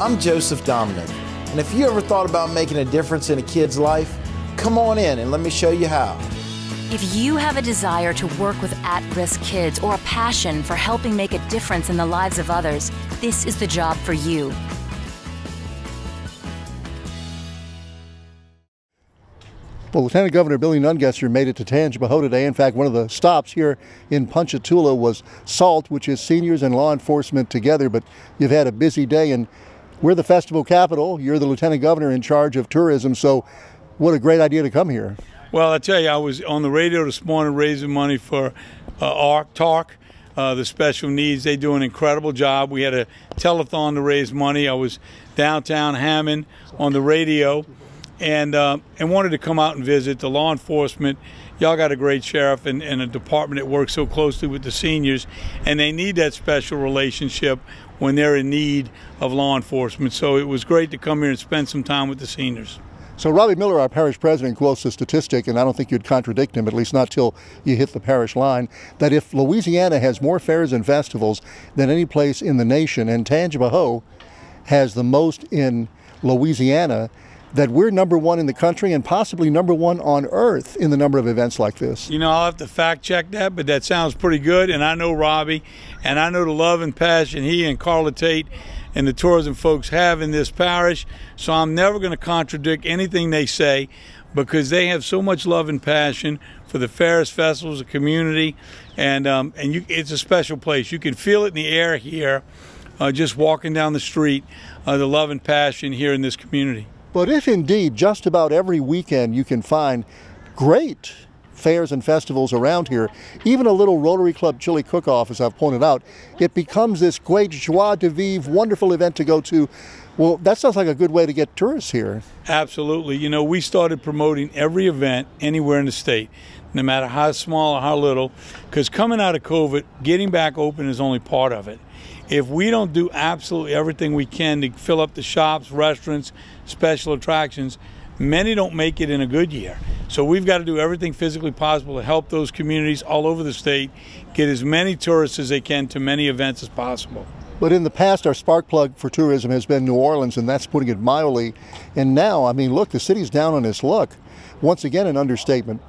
I'm Joseph Dominic, and if you ever thought about making a difference in a kid's life, come on in and let me show you how. If you have a desire to work with at risk kids or a passion for helping make a difference in the lives of others, this is the job for you. Well, Lieutenant Governor Billy Nungesser made it to Tangipahoa today. In fact, one of the stops here in Ponchatoula was SALT, which is seniors and law enforcement together. But you've had a busy day, and we're the festival capital. You're the Lieutenant Governor in charge of tourism. So, what a great idea to come here. Well, I tell you, I was on the radio this morning raising money for uh, ARC Talk. Uh, the special needs. They do an incredible job. We had a telethon to raise money. I was downtown Hammond on the radio and uh, and wanted to come out and visit the law enforcement. Y'all got a great sheriff and, and a department that works so closely with the seniors, and they need that special relationship when they're in need of law enforcement. So it was great to come here and spend some time with the seniors. So Robbie Miller, our parish president, quotes the statistic, and I don't think you'd contradict him, at least not till you hit the parish line, that if Louisiana has more fairs and festivals than any place in the nation, and Tangipahoa has the most in Louisiana, that we're number one in the country and possibly number one on earth in the number of events like this. You know, I'll have to fact check that, but that sounds pretty good. And I know Robbie, and I know the love and passion he and Carla Tate and the tourism folks have in this parish. So I'm never going to contradict anything they say because they have so much love and passion for the Ferris festivals, the community, and um, and you, it's a special place. You can feel it in the air here, uh, just walking down the street, uh, the love and passion here in this community. But if indeed just about every weekend you can find great fairs and festivals around here, even a little Rotary Club chili cook-off, as I've pointed out, it becomes this great joie de vivre, wonderful event to go to. Well, that sounds like a good way to get tourists here. Absolutely. You know, we started promoting every event anywhere in the state, no matter how small or how little, because coming out of COVID, getting back open is only part of it if we don't do absolutely everything we can to fill up the shops, restaurants, special attractions, many don't make it in a good year. So we've got to do everything physically possible to help those communities all over the state get as many tourists as they can to many events as possible. But in the past, our spark plug for tourism has been New Orleans, and that's putting it mildly. And now, I mean, look, the city's down on its luck. Once again, an understatement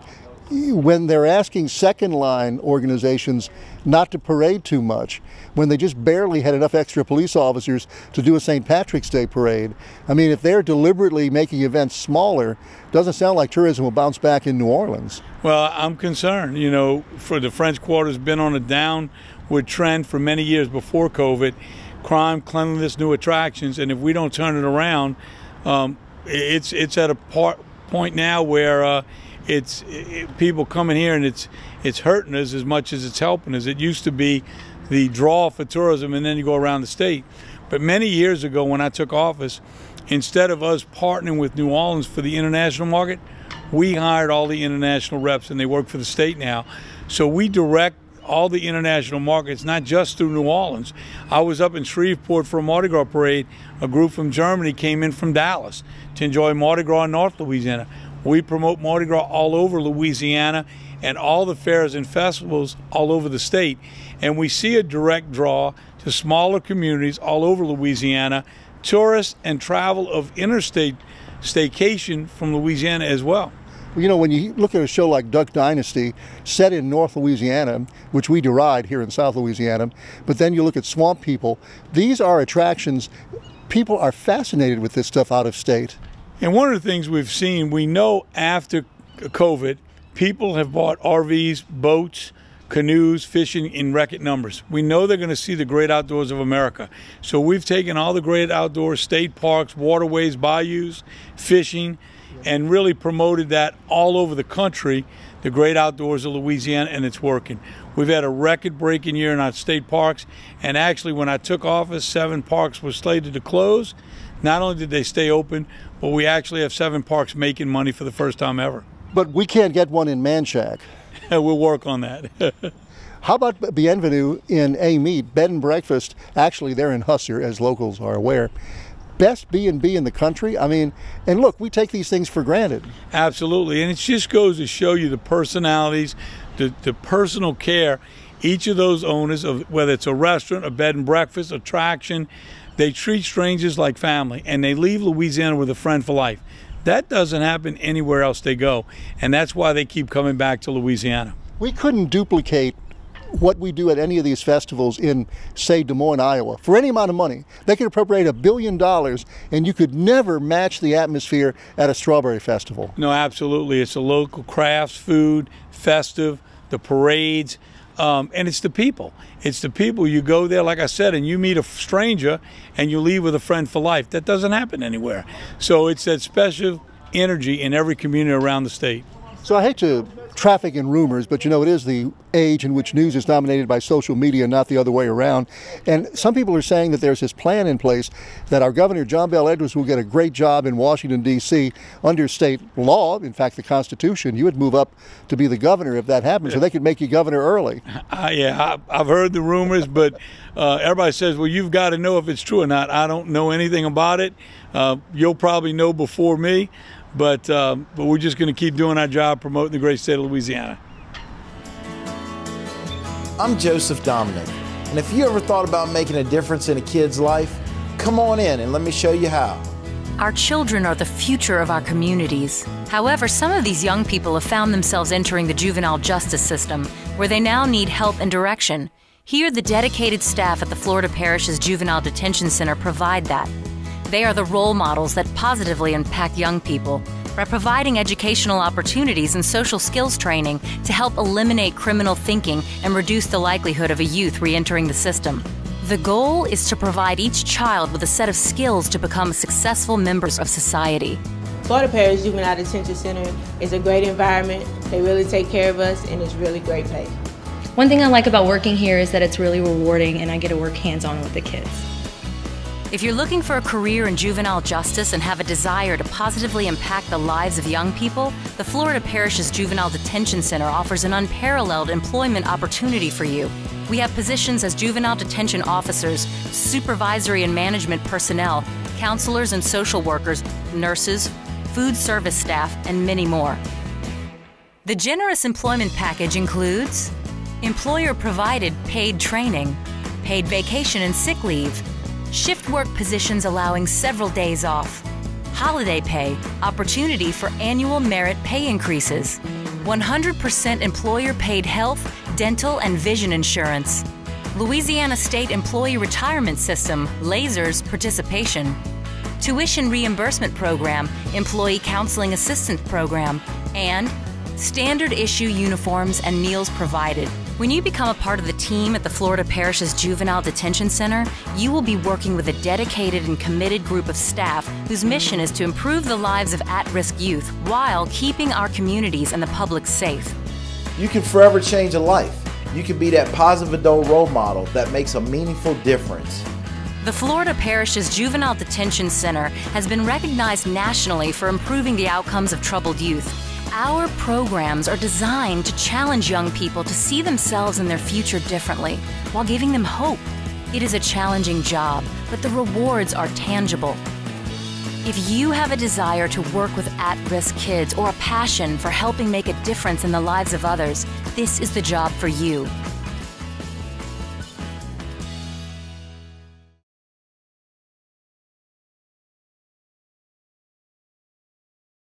when they're asking second line organizations not to parade too much, when they just barely had enough extra police officers to do a St. Patrick's Day parade. I mean, if they're deliberately making events smaller, doesn't sound like tourism will bounce back in New Orleans. Well, I'm concerned. You know, for the French Quarter's been on a downward trend for many years before COVID. Crime, cleanliness, new attractions, and if we don't turn it around, um, it's it's at a part, point now where uh, it's it, people coming here and it's it's hurting us as much as it's helping us. It used to be the draw for tourism, and then you go around the state. But many years ago, when I took office, instead of us partnering with New Orleans for the international market, we hired all the international reps, and they work for the state now. So we direct all the international markets, not just through New Orleans. I was up in Shreveport for a Mardi Gras parade. A group from Germany came in from Dallas to enjoy Mardi Gras in North Louisiana. We promote Mardi Gras all over Louisiana and all the fairs and festivals all over the state. And we see a direct draw to smaller communities all over Louisiana, tourists and travel of interstate staycation from Louisiana as well. You know, when you look at a show like Duck Dynasty, set in North Louisiana, which we deride here in South Louisiana, but then you look at Swamp People, these are attractions. People are fascinated with this stuff out of state. And one of the things we've seen, we know after COVID, people have bought RVs, boats, canoes, fishing in record numbers. We know they're going to see the great outdoors of America. So we've taken all the great outdoor state parks, waterways, bayous, fishing, and really promoted that all over the country, the great outdoors of Louisiana, and it's working. We've had a record breaking year in our state parks, and actually, when I took office, seven parks were slated to close. Not only did they stay open, but we actually have seven parks making money for the first time ever. But we can't get one in Manchac. we'll work on that. How about Bienvenue in Amite, bed and breakfast? Actually, they're in Husser, as locals are aware. Best B and B in the country. I mean, and look, we take these things for granted. Absolutely, and it just goes to show you the personalities, the, the personal care Each of those owners, of whether it's a restaurant, a bed and breakfast, attraction, they treat strangers like family, and they leave Louisiana with a friend for life. That doesn't happen anywhere else they go, and that's why they keep coming back to Louisiana. We couldn't duplicate what we do at any of these festivals in, say, Des Moines, Iowa, for any amount of money. They could appropriate a billion dollars, and you could never match the atmosphere at a strawberry festival. No, absolutely. It's a local crafts, food, festive, the parades, um, and it's the people. It's the people. You go there, like I said, and you meet a stranger, and you leave with a friend for life. That doesn't happen anywhere. So it's that special energy in every community around the state. So I hate to traffic in rumors, but you know, it is the age in which news is dominated by social media, not the other way around. And some people are saying that there's this plan in place that our governor, John Bel Edwards, will get a great job in Washington, D.C. under state law, in fact, the Constitution. You would move up to be the governor if that happens, so they could make you governor early. Uh, yeah, I, have heard the rumors, but uh, everybody says, well, you've got to know if it's true or not. I don't know anything about it. Uh, you'll probably know before me. But, uh, but we're just going to keep doing our job promoting the great state of Louisiana. I'm Joseph Dominic, and if you ever thought about making a difference in a kid's life, come on in and let me show you how. Our children are the future of our communities. However, some of these young people have found themselves entering the juvenile justice system, where they now need help and direction. Here, the dedicated staff at the Florida Parishes Juvenile Detention Center provide that. They are the role models that positively impact young people by providing educational opportunities and social skills training to help eliminate criminal thinking and reduce the likelihood of a youth re entering the system. The goal is to provide each child with a set of skills to become successful members of society. Florida Parish Juvenile Detention Center is a great environment. They really take care of us and it's really great pay. One thing I like about working here is that it's really rewarding and I get to work hands on with the kids. If you're looking for a career in juvenile justice and have a desire to positively impact the lives of young people, the Florida Parishes Juvenile Detention Center offers an unparalleled employment opportunity for you. We have positions as juvenile detention officers, supervisory and management personnel, counselors and social workers, nurses, food service staff, and many more. The generous employment package includes employer provided paid training, paid vacation and sick leave shift work positions allowing several days off, holiday pay, opportunity for annual merit pay increases, 100% employer paid health, dental, and vision insurance, Louisiana State Employee Retirement System, LASERS participation, tuition reimbursement program, employee counseling assistance program, and standard issue uniforms and meals provided. When you become a part of the team at the Florida Parishes Juvenile Detention Center, you will be working with a dedicated and committed group of staff whose mission is to improve the lives of at risk youth while keeping our communities and the public safe. You can forever change a life. You can be that positive adult role model that makes a meaningful difference. The Florida Parishes Juvenile Detention Center has been recognized nationally for improving the outcomes of troubled youth. Our programs are designed to challenge young people to see themselves and their future differently while giving them hope. It is a challenging job, but the rewards are tangible. If you have a desire to work with at risk kids or a passion for helping make a difference in the lives of others, this is the job for you.